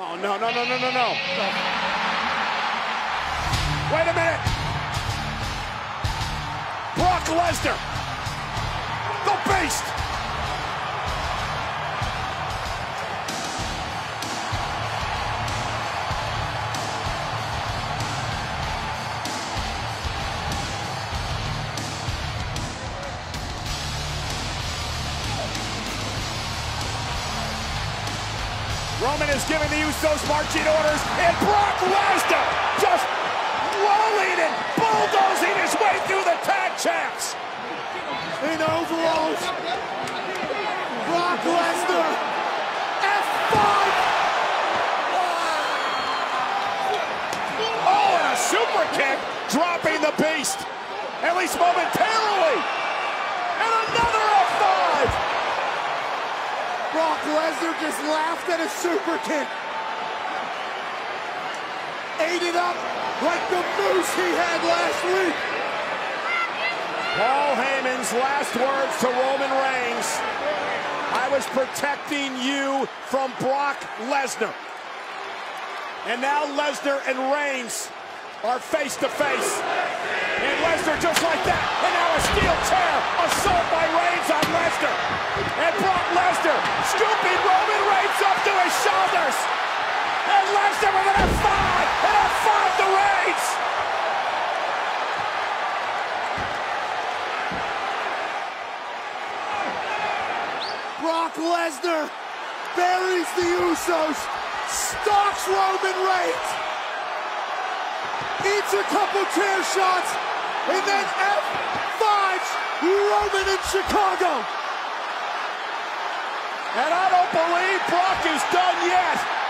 Oh, no, no, no, no, no, no. Wait a minute. Brock Lesnar. The Beast. Roman is giving the Usos marching orders, and Brock Lesnar just rolling and bulldozing his way through the tag champs. In overalls, Brock Lesnar, F5. Oh, and a super kick, dropping the beast, at least momentarily. And another F5. Brock Lesnar just laughed at a super kick. Ate it up like the moose he had last week. Paul Heyman's last words to Roman Reigns. I was protecting you from Brock Lesnar. And now Lesnar and Reigns are face to face. And Lesnar just like that. And now a steel chair. Assault by Reigns on Lesnar. Brock Lesnar buries the Usos, stalks Roman Reigns, eats a couple chair shots, and then F5s Roman in Chicago. And I don't believe Brock is done yet.